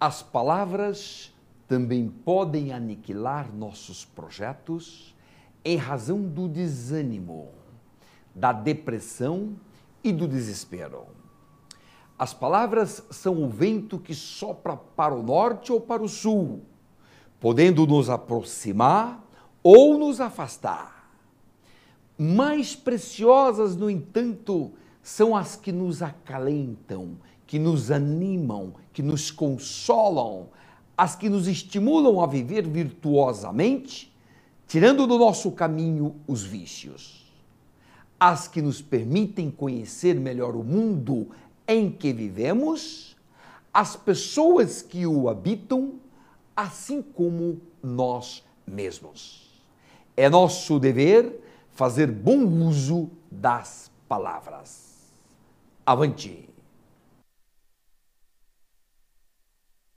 As palavras também podem aniquilar nossos projetos em razão do desânimo, da depressão e do desespero. As palavras são o vento que sopra para o norte ou para o sul, podendo nos aproximar ou nos afastar. Mais preciosas, no entanto, são as que nos acalentam, que nos animam, que nos consolam, as que nos estimulam a viver virtuosamente, tirando do nosso caminho os vícios, as que nos permitem conhecer melhor o mundo em que vivemos, as pessoas que o habitam, assim como nós mesmos. É nosso dever fazer bom uso das palavras. Avante!